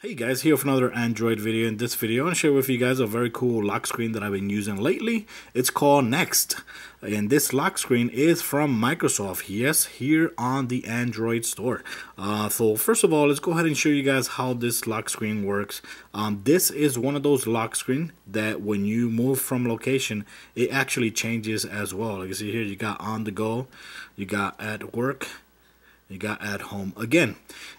Hey guys, here for another Android video. In this video, I want to share with you guys a very cool lock screen that I've been using lately. It's called Next. And this lock screen is from Microsoft, yes, here on the Android store. Uh, so first of all, let's go ahead and show you guys how this lock screen works. Um, this is one of those lock screen that when you move from location, it actually changes as well. Like you see here, you got on the go, you got at work, you got at home again.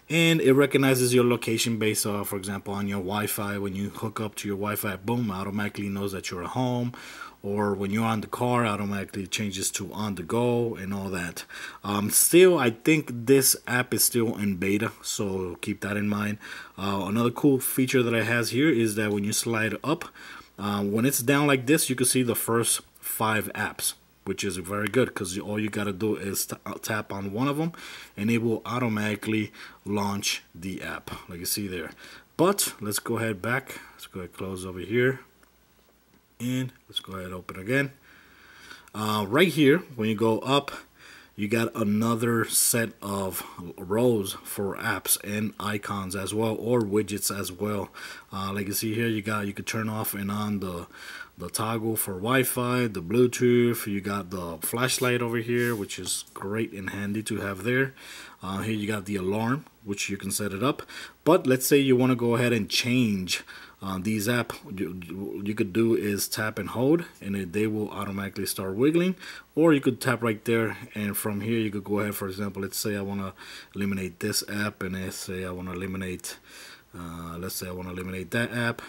And it recognizes your location based off for example on your Wi-Fi. When you hook up to your Wi-Fi boom automatically knows that you're at home. Or when you're on the car automatically changes to on the go and all that. Um, still I think this app is still in beta so keep that in mind. Uh, another cool feature that it has here is that when you slide up uh, when it's down like this you can see the first five apps which is very good because all you got to do is uh, tap on one of them and it will automatically launch the app. Like you see there. But let's go ahead back. Let's go ahead close over here. And let's go ahead open again. Uh, right here when you go up you got another set of rows for apps and icons as well or widgets as well uh, like you see here you got you could turn off and on the the toggle for Wi-Fi, the Bluetooth, you got the flashlight over here, which is great and handy to have there. Uh, here you got the alarm, which you can set it up. But let's say you want to go ahead and change uh, these app. You, you could do is tap and hold, and it, they will automatically start wiggling. Or you could tap right there, and from here you could go ahead. For example, let's say I want to eliminate this app, and let's say I want to eliminate. Uh, let's say I want to eliminate that app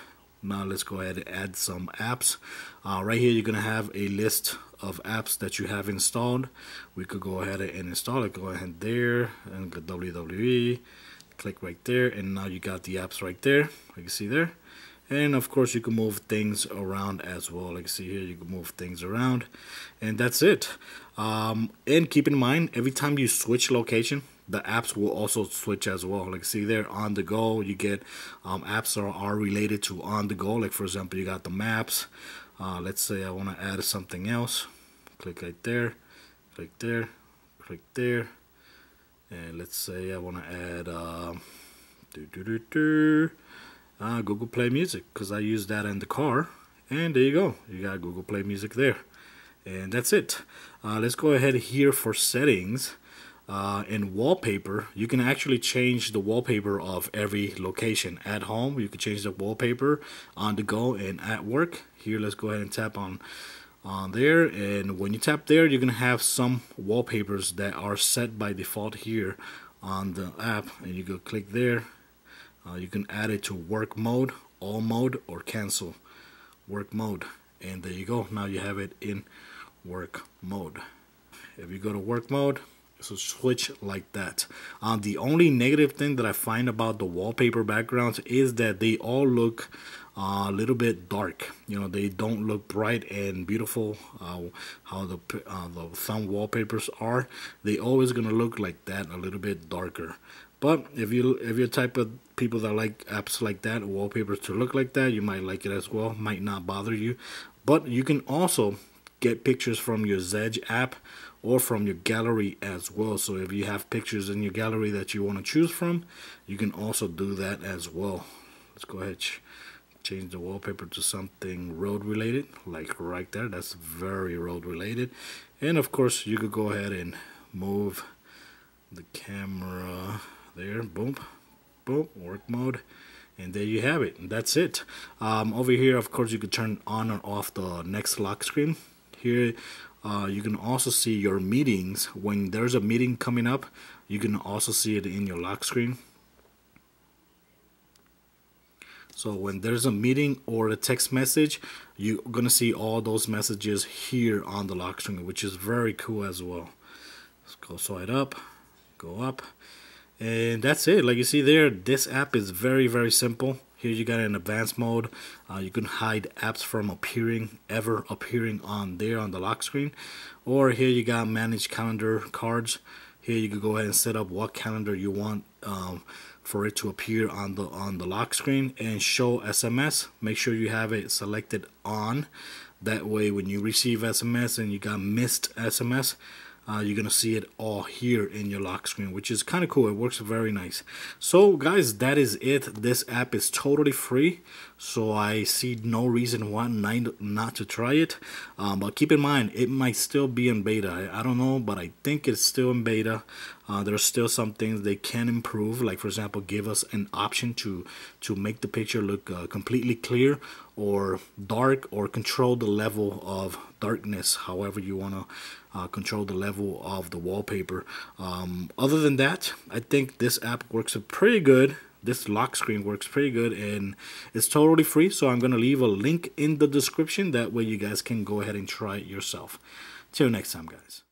now let's go ahead and add some apps. Uh, right here you're going to have a list of apps that you have installed. We could go ahead and install it. Go ahead there and go WWE. Click right there and now you got the apps right there. Like you see there. And of course you can move things around as well. Like see here you can move things around. And that's it. Um, and keep in mind every time you switch location the apps will also switch as well. Like see there on the go, you get um, apps that are, related to on the go. Like for example, you got the maps. Uh, let's say I want to add something else. Click right there, click there, click there, and let's say I want to add do do do do uh, Google Play Music because I use that in the car. And there you go, you got Google Play Music there. And that's it. Uh, let's go ahead here for settings uh, in wallpaper, you can actually change the wallpaper of every location. At home, you can change the wallpaper on the go and at work. Here, let's go ahead and tap on on there and when you tap there you're gonna have some wallpapers that are set by default here on the app and you go click there uh, you can add it to work mode all mode or cancel work mode and there you go now you have it in work mode if you go to work mode so switch like that. Uh, the only negative thing that I find about the wallpaper backgrounds is that they all look uh, a little bit dark. You know, they don't look bright and beautiful. Uh, how the uh, the some wallpapers are, they always gonna look like that, a little bit darker. But if you if you're type of people that like apps like that, wallpapers to look like that, you might like it as well. Might not bother you, but you can also get pictures from your Zedge app or from your gallery as well. So if you have pictures in your gallery that you want to choose from, you can also do that as well. Let's go ahead and change the wallpaper to something road related like right there that's very road related and of course you could go ahead and move the camera there boom boom work mode and there you have it that's it um, over here of course you could turn on or off the next lock screen here uh, you can also see your meetings. When there's a meeting coming up, you can also see it in your lock screen. So when there's a meeting or a text message, you're to see all those messages here on the lock screen, which is very cool as well. Let's go swipe up, go up. And that's it. Like you see there, this app is very, very simple. Here you got an advanced mode. Uh, you can hide apps from appearing, ever appearing on there on the lock screen. Or here you got manage calendar cards. Here you can go ahead and set up what calendar you want um, for it to appear on the on the lock screen and show SMS. Make sure you have it selected on. That way when you receive SMS and you got missed SMS, uh, you're gonna see it all here in your lock screen which is kind of cool. It works very nice. So guys that is it. This app is totally free so I see no reason why not to try it. Um, but keep in mind it might still be in beta. I, I don't know but I think it's still in beta uh, there's still some things they can improve like for example give us an option to to make the picture look uh, completely clear or dark or control the level of darkness however you want to uh, control the level of the wallpaper. Um, other than that I think this app works pretty good. This lock screen works pretty good and it's totally free so I'm gonna leave a link in the description. That way you guys can go ahead and try it yourself. Till next time guys